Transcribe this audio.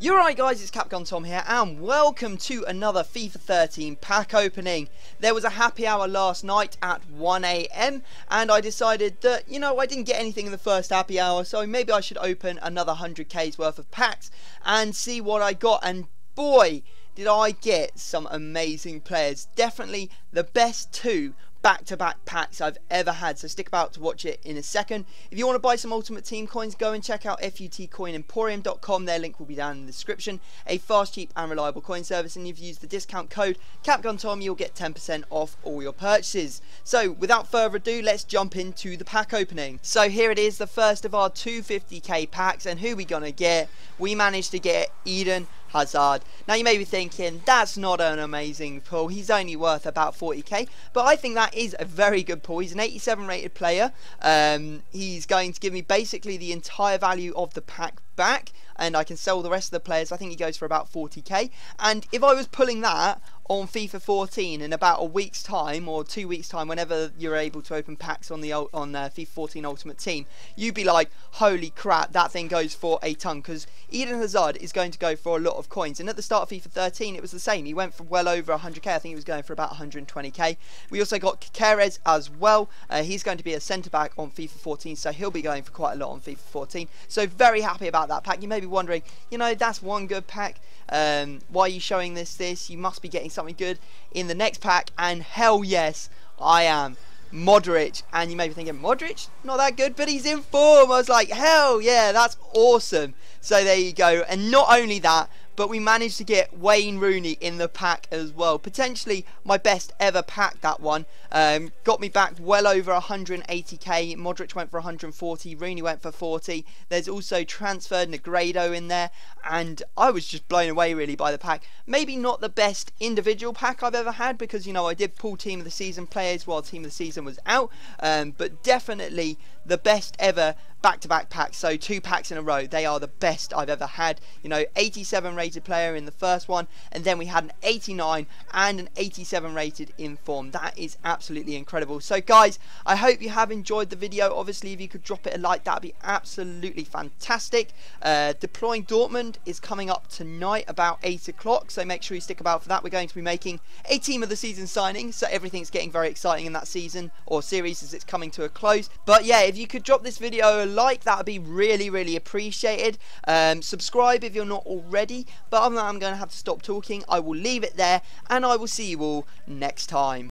You're right guys, it's CapgunTom here and welcome to another FIFA 13 pack opening. There was a happy hour last night at 1am and I decided that, you know, I didn't get anything in the first happy hour so maybe I should open another 100k's worth of packs and see what I got and boy did I get some amazing players. Definitely the best two back-to-back packs I've ever had. So stick about to watch it in a second. If you want to buy some Ultimate Team coins, go and check out futcoinemporium.com. Their link will be down in the description. A fast, cheap and reliable coin service. And if you use the discount code CapgunTom, you'll get 10% off all your purchases. So without further ado, let's jump into the pack opening. So here it is, the first of our 250k packs. And who we to get? We managed to get Eden Hazard. Now you may be thinking, that's not an amazing pull, he's only worth about 40k, but I think that is a very good pull. He's an 87 rated player, um, he's going to give me basically the entire value of the pack back, and I can sell the rest of the players. I think he goes for about 40k, and if I was pulling that, on FIFA 14 in about a week's time or two weeks time whenever you're able to open packs on the on uh, FIFA 14 Ultimate Team you'd be like holy crap that thing goes for a ton. Because Eden Hazard is going to go for a lot of coins. And at the start of FIFA 13 it was the same. He went for well over 100k I think he was going for about 120k we also got Keres as well. Uh, he's going to be a centre back on FIFA 14 so he'll be going for quite a lot on FIFA 14 so very happy about that pack. You may be wondering you know that's one good pack um, why are you showing this this you must be getting something good in the next pack, and hell yes, I am. Modric, and you may be thinking, Modric, not that good, but he's in form. I was like, hell yeah, that's awesome. So there you go. And not only that, but we managed to get Wayne Rooney in the pack as well. Potentially my best ever pack, that one. Um, got me back well over 180k. Modric went for 140, Rooney went for 40. There's also transferred Negredo in there, and I was just blown away really by the pack. Maybe not the best individual pack I've ever had because, you know, I did pull Team of the Season players while Team of the Season was out, um, but definitely the best ever back-to-back packs so two packs in a row. They are the best I've ever had. You know 87 rated player in the first one and then we had an 89 and an 87 rated in form. That is absolutely incredible. So guys I hope you have enjoyed the video. Obviously if you could drop it a like that'd be absolutely fantastic. Uh, deploying Dortmund is coming up tonight about 8 o'clock so make sure you stick about for that. We're going to be making a team of the season signing so everything's getting very exciting in that season or series as it's coming to a close. But yeah if you could drop this video like, that would be really, really appreciated. Um, subscribe if you're not already. But other than that, I'm going to have to stop talking. I will leave it there, and I will see you all next time.